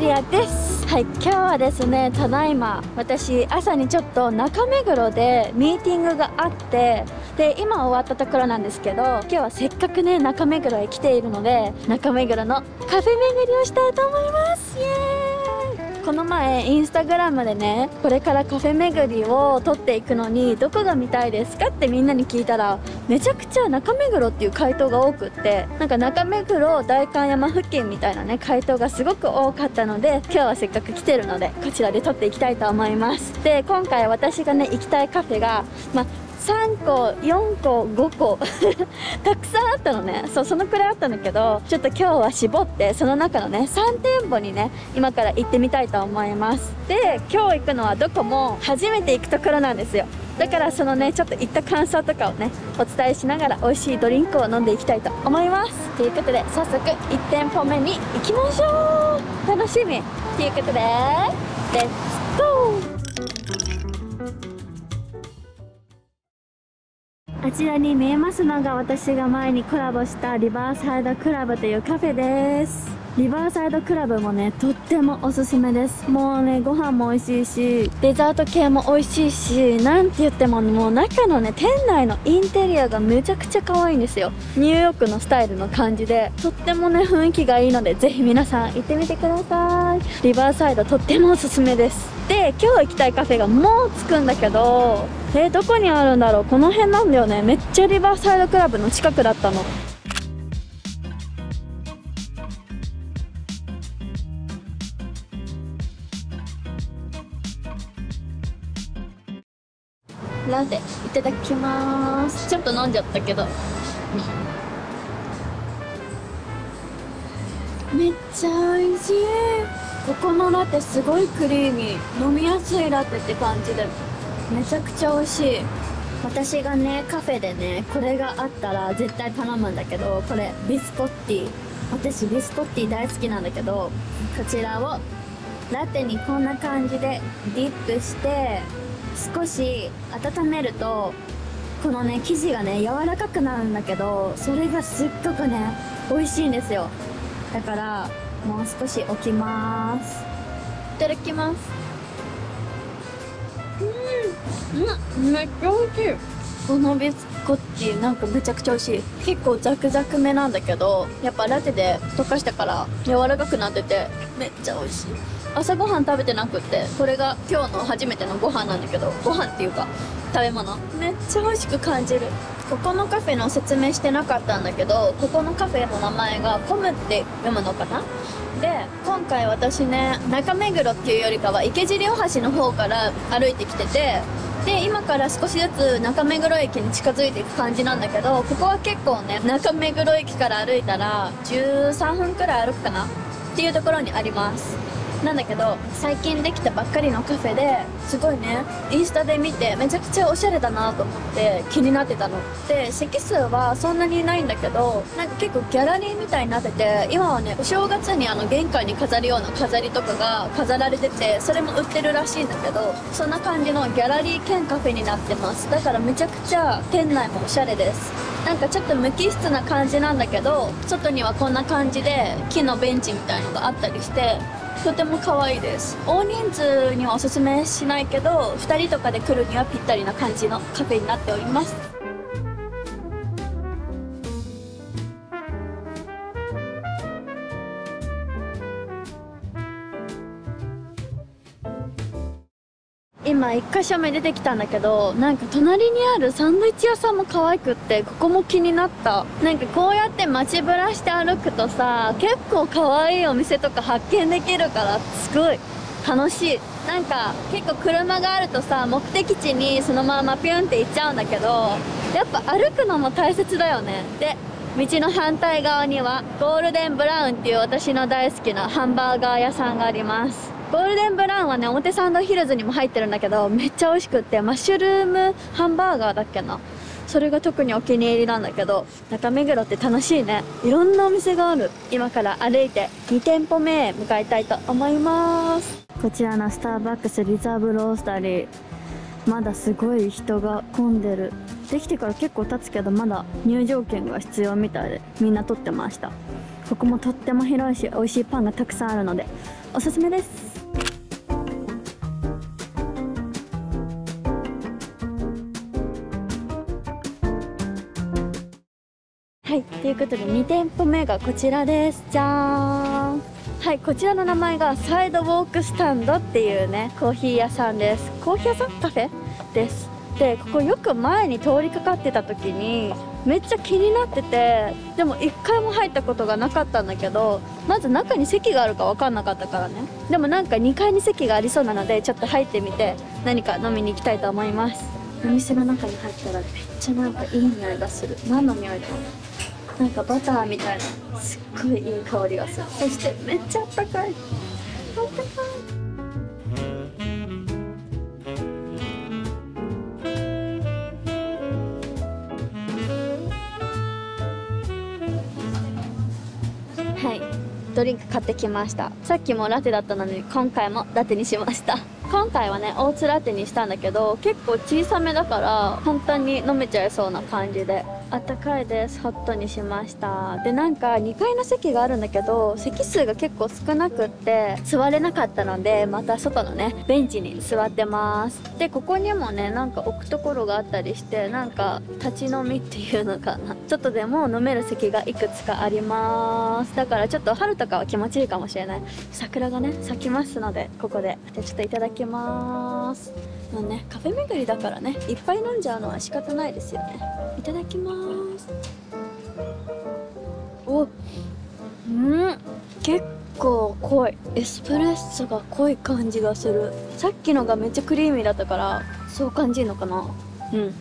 リアです。はい。今日はですねただいま私朝にちょっと中目黒でミーティングがあってで今終わったところなんですけど今日はせっかくね中目黒へ来ているので中目黒のカフェ巡りをしたいと思います。イエーイ。この前インスタグラムでねこれからカフェ巡りを撮っていくのにどこが見たいですかってみんなに聞いたらめちゃくちゃ中目黒っていう回答が多くってなんか中目黒代官山付近みたいなね回答がすごく多かったので今日はせっかく来てるのでこちらで撮っていきたいと思います。で今回私がね行きたいカフェがまあ3個4個5個。たくさんあったのね。そうそのくらいあったんだけどちょっと今日は絞ってその中のね3店舗にね今から行ってみたいと思います。で今日行くのはどこも初めて行くところなんですよ。だからそのねちょっと行った感想とかをねお伝えしながら美味しいドリンクを飲んでいきたいと思います。ということで早速1店舗目に行きましょう。楽しみ。ということでレッツゴー。あちらに見えますのが私が前にコラボしたリバーサイドクラブというカフェです。リバーサイドクラブもねとってもおすすめです。もうねご飯も美味しいしデザート系も美味しいしなんて言ってももう中のね店内のインテリアがめちゃくちゃ可愛いんですよ。ニューヨークのスタイルの感じで。とってもね雰囲気がいいのでぜひ皆さん行ってみてください。リバーサイドとってもおすすめです。で今日行きたいカフェがもう着くんだけどえー、どこにあるんだろう？この辺なんだよね。めっちゃリバーサイドクラブの近くだったの。ラテいただきます。ちょっと飲んじゃったけど。めっちゃ美味しいここのラテすごいクリーミー。飲みやすいラテって感じで。めちゃくちゃ美味しい。私がねカフェでねこれがあったら絶対頼むんだけどこれビスコッティ。私ビスコッティ大好きなんだけどこちらをラテにこんな感じでディップして少し温めるとこのね生地がね柔らかくなるんだけどそれがすっごくね美味しいんですよ。だからもう少し置きます。いただきます。うんうんめっちゃ美味しい。このビスコッティなんかめちゃくちゃ美味しい。結構ザクザクめなんだけどやっぱラテで溶かしたから柔らかくなっててめっちゃ美味しい。朝ごはん食べてなくってこれが今日の初めてのご飯なんだけどご飯っていうか食べ物。めっちゃ美味しく感じる。ここのカフェの説明してなかったんだけどここのカフェの名前がコムって読むのかな？で今回私ね中目黒っていうよりかは池尻大橋の方から歩いてきててで今から少しずつ中目黒駅に近づいていく感じなんだけどここは結構ね中目黒駅から歩いたら13分くらい歩くかな？っていうところにあります。なんだけど最近できたばっかりのカフェですごいねインスタで見てめちゃくちゃおしゃれだなと思って気になってたの。で席数はそんなにないんだけどなんか結構ギャラリーみたいになってて今はねお正月にあの玄関に飾るような飾りとかが飾られててそれも売ってるらしいんだけどそんな感じのギャラリー兼カフェになってます。だからめちゃくちゃ店内もおしゃれです。なんかちょっと無機質な感じなんだけど外にはこんな感じで木のベンチみたいのがあったりしてとても可愛いです。大人数にはおすすめしないけど2人とかで来るにはぴったりな感じのカフェになっております。今1箇所目出てきたんだけどなんか隣にあるサンドイッチ屋さんも可愛くってここも気になった。なんかこうやって街ぶらして歩くとさ結構可愛いお店とか発見できるからすごい楽しい。なんか結構車があるとさ目的地にそのままピュンって行っちゃうんだけどやっぱ歩くのも大切だよね。で道の反対側にはゴールデンブラウンっていう私の大好きなハンバーガー屋さんがあります。ゴールデンブラウンはね表参道ヒルズにも入ってるんだけどめっちゃ美味しくってマッシュルームハンバーガーだっけな。それが特にお気に入りなんだけど中目黒って楽しいね。いろんなお店がある。今から歩いて2店舗目へ向かいたいと思います。こちらのスターバックスリザーブロースタリーまだすごい人が混んでる。できてから結構経つけどまだ入場券が必要みたいでみんな取ってました。ここもとっても広いし美味しいパンがたくさんあるのでおすすめです。ことで2店舗目がこちらです。じゃーん。はいこちらの名前がサイドウォークスタンドっていうねコーヒー屋さんです。コーヒー屋さん？カフェ？です。でここよく前に通りかかってた時にめっちゃ気になっててでも1回も入ったことがなかったんだけどまず中に席があるか分かんなかったからね。でもなんか2階に席がありそうなのでちょっと入ってみて何か飲みに行きたいと思います。お店の中に入ったらめっちゃなんかいい匂いがする。何の匂いだろう？なんかバターみたいなすっごいいい香りがする。そしてめっちゃあったかい。あったかい。はい。ドリンク買ってきました。さっきもラテだったのに今回もラテにしました。今回はねオーツラテにしたんだけど結構小さめだから簡単に飲めちゃいそうな感じで。あったかいです。ホットにしました。でなんか2階の席があるんだけど席数が結構少なくって座れなかったのでまた外のねベンチに座ってます。でここにもねなんか置くところがあったりしてなんか立ち飲みっていうのかな。ちょっとでも飲める席がいくつかあります。だからちょっと春とかは気持ちいいかもしれない。桜がね咲きますのでここで。じゃちょっといただきます。まあねカフェ巡りだからねいっぱい飲んじゃうのは仕方ないですよね。いただきます。おうん結構濃い。エスプレッソが濃い感じがする。さっきのがめっちゃクリーミーだったからそう感じるのかな。うん。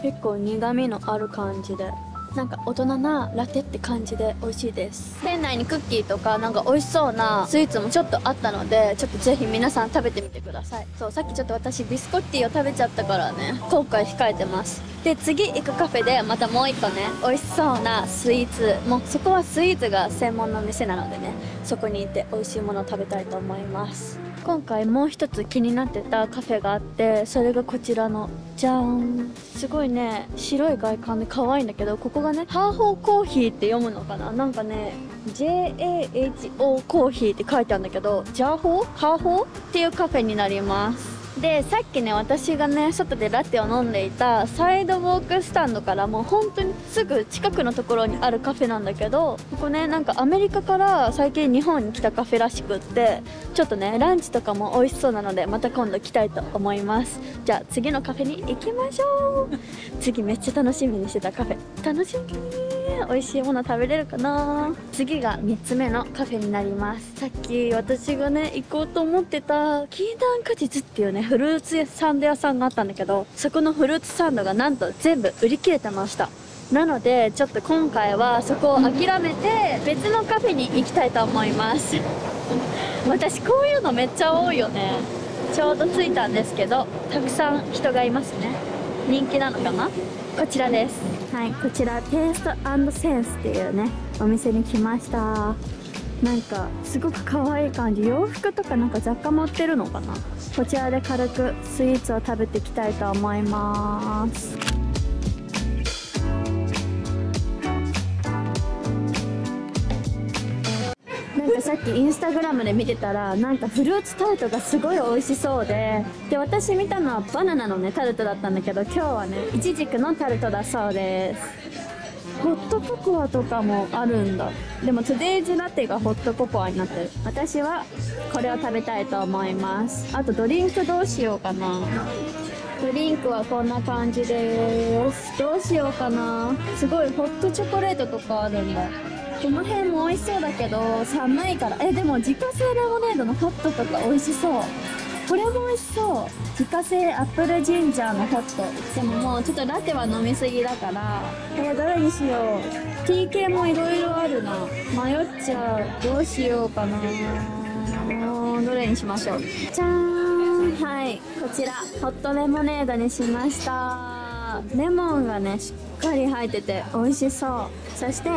結構苦味のある感じでなんか大人なラテって感じで美味しいです。店内にクッキーとかなんか美味しそうなスイーツもちょっとあったのでちょっとぜひ皆さん食べてみてください。そうさっきちょっと私ビスコッティを食べちゃったからね。後悔控えてます。で次行くカフェでまたもう一個ね美味しそうなスイーツ。もうそこはスイーツが専門の店なのでねそこに行って美味しいものを食べたいと思います。今回もう一つ気になってたカフェがあってそれがこちらのじゃーんすごいね白い外観で可愛いんだけどここがねハーホーコーヒーって読むのかな？なんかね JAHO コーヒーって書いてあるんだけどジャーホー？ハーホー？っていうカフェになります。でさっきね私がね外でラテを飲んでいたサイドウォークスタンドからもう本当にすぐ近くのところにあるカフェなんだけどここねなんかアメリカから最近日本に来たカフェらしくってちょっとねランチとかも美味しそうなのでまた今度来たいと思います。じゃあ次のカフェに行きましょう。次めっちゃ楽しみにしてたカフェ。楽しみ。美味しいもの食べれるかな？次が3つ目のカフェになります。さっき私がね行こうと思ってた禁断果実っていうねフルーツサンド屋さんがあったんだけどそこのフルーツサンドがなんと全部売り切れてました。なのでちょっと今回はそこを諦めて別のカフェに行きたいと思います。私こういうのめっちゃ多いよね。ちょうど着いたんですけどたくさん人がいますね。人気なのかな？こちらです。はいこちらテイストセンスっていうねお店に来ました。なんかすごく可愛い感じ。洋服とかなんか雑貨持ってるのかな。こちらで軽くスイーツを食べていきたいと思います。きインスタグラムで見てたらなんかフルーツタルトがすごい美味しそうでで私見たのはバナナのねタルトだったんだけど今日はねイチジクのタルトだそうです。ホットココアとかもあるんだ。でもトゥデイズラテがホットココアになってる。私はこれを食べたいと思います。あとドリンクどうしようかな。ドリンクはこんな感じです。どうしようかな。すごいホットチョコレートとかあるんだこの辺も美味しそうだけど寒いから。えでも自家製レモネードのホットとか美味しそう。これも美味しそう。自家製アップルジンジャーのホット。でももうちょっとラテは飲みすぎだから。えー、どれにしよう。TK もいろいろあるな。迷っちゃう。どうしようかな。どれにしましょう。じゃーんはい。こちら。ホットレモネードにしましたレモンがねしっかり入ってて美味しそう。そして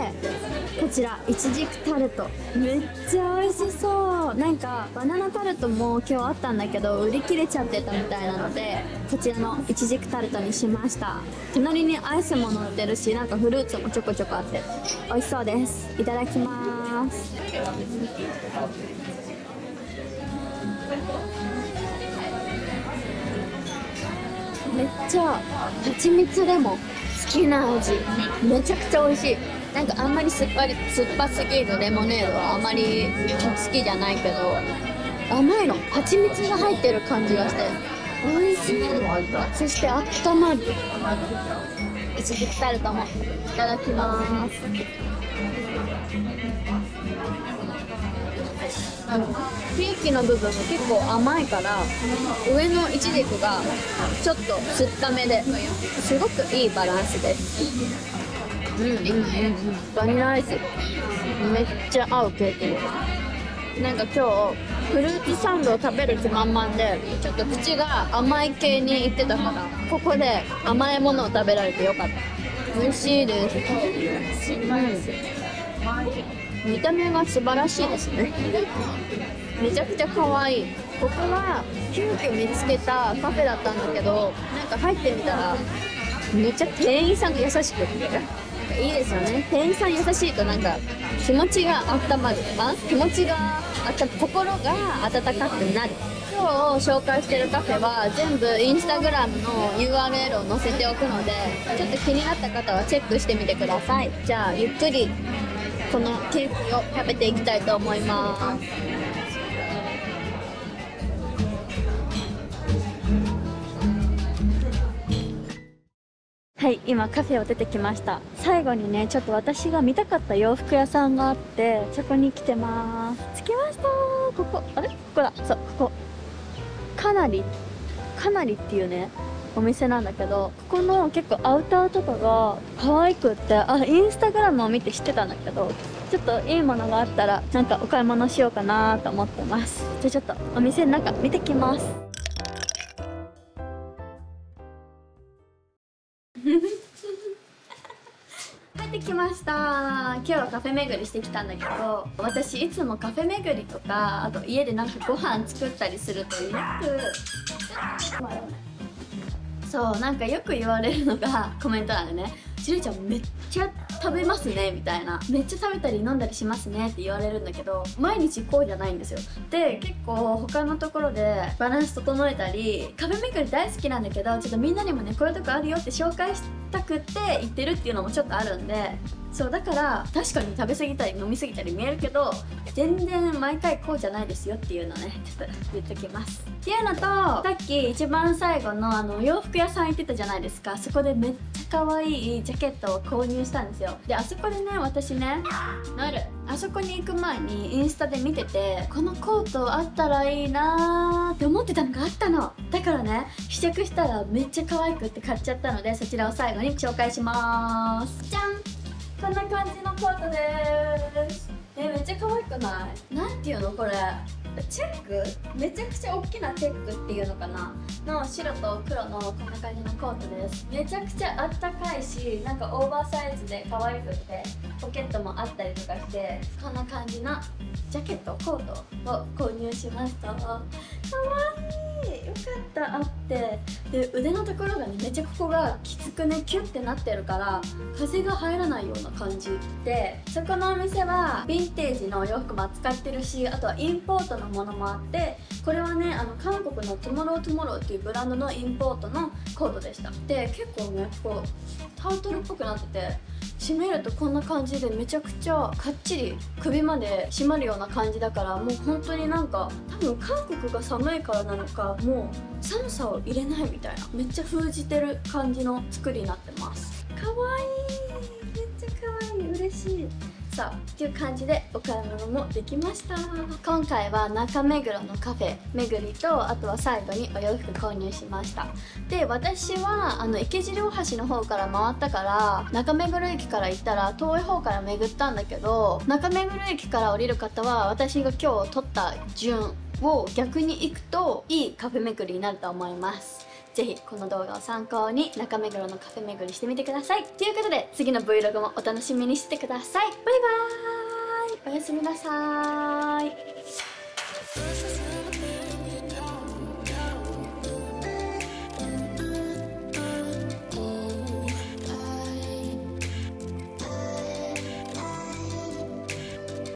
こちらいちじくタルト。めっちゃ美味しそう。そうなんかバナナタルトも今日あったんだけど売り切れちゃってたみたいなのでこちらのいちじくタルトにしました。隣にアイスも乗ってるしなんかフルーツもちょこちょこあって美味しそうです。いただきます。めっちゃ蜂蜜レモン好きな味。めちゃくちゃ美味しい。なんかあんまり酸っぱり酸っぱすぎるレモネードはあまり好きじゃないけど甘いの。蜂蜜が入ってる感じがして美味しい。そしてあったまるい。ちじくタルトもいただきますあのケーキの部分が結構甘いから上のイチジクがちょっと酸っためですごくいいバランスで。すうんうんうんうん。バニラアイス。めっちゃ合うケーキ。ですなんか今日フルーツサンドを食べる気満々でちょっと口が甘い系にいってたからここで甘いものを食べられてよかった。美味しいです、うん、見た目が素晴らしいですね。めちゃくちゃ可愛い。ここは急遽見つけたカフェだったんだけどなんか入ってみたらめっちゃ店員さんが優しくていいですよね。店員さん優しいとなんか気持ちが温まる。あ気持ちがあた心が温かくなる。今日紹介してるカフェは全部インスタグラムの URL を載せておくのでちょっと気になった方はチェックしてみてください。じゃあゆっくりこのケーキを食べていきたいと思います。はい今カフェを出てきました。最後にねちょっと私が見たかった洋服屋さんがあってそこに来てます。着きました。ここ。あれ？ここだ。そうここ。かなりかなりっていうね。お店なんだけどここの結構アウターとかが可愛くってあインスタグラムを見て知ってたんだけどちょっといいものがあったらなんかお買い物しようかなと思ってます。じゃあちょっとお店の中見てきます。帰ってきました。今日はカフェ巡りしてきたんだけど私いつもカフェ巡りとかあと家でなんかご飯作ったりするとよくそうなんかよく言われるのが コメント欄でね「しるちゃんめっちゃ食べますねみたいなめっちゃ食べたり飲んだりしますねって言われるんだけど毎日こうじゃないんですよ。で結構他のところでバランス整えたり壁めくり大好きなんだけどちょっとみんなにもねこういうとこあるよって紹介したくって行ってるっていうのもちょっとあるんでそうだから確かに食べ過ぎたり飲み過ぎたり見えるけど全然毎回こうじゃないですよっていうのねちょっと言っときます。っていうのとさっき一番最後のあの洋服屋さん行ってたじゃないですか。そこでめっちゃ可愛いジャケットを購入したんですよ。であそこでね私ねなるあそこに行く前にインスタで見ててこのコートあったらいいなーって思ってたのがあったの。だからね試着したらめっちゃ可愛くって買っちゃったのでそちらを最後に紹介します。じゃん。こんな感じのコートです。えめっちゃ可愛くない？なんていうのこれ？チェック？めちゃくちゃ大きなチェックっていうのかな？の白と黒のこんな感じのコートです。めちゃくちゃあったかいしなんかオーバーサイズで可愛くってポケットもあったりとかしてこんな感じなジャケットコートを購入しました。かわいいよかったあってで腕のところがねめちゃここがきつくねキュッてなってるから風が入らないような感じでそこのお店はヴィンテージのお洋服も扱ってるしあとはインポートのものもあってこれはねあの韓国のトモロートモローっていうブランドのインポートのコートでした。で結構ねこうタートルっぽくなってて締めるとこんな感じでめちゃくちゃかっちり首まで締まるような感じだからもう本当になんか多分韓国が寒いからなのかもう寒さを入れないみたいなめっちゃ封じてる感じの作りになってます。かわいい。めっちゃかわいい。嬉しい。さあっていう感じでお買い物もできました。今回は中目黒のカフェ巡りとあとは最後にお洋服購入しました。で私はあの池尻大橋の方から回ったから中目黒駅から行ったら遠い方から巡ったんだけど中目黒駅から降りる方は私が今日取った順を逆に行くといいカフェ巡りになると思います。ぜひこの動画を参考に中目黒のカフェ巡りしてみてください。ということで次の Vlog もお楽しみにしてください。バイバーイ。おやすみなさい。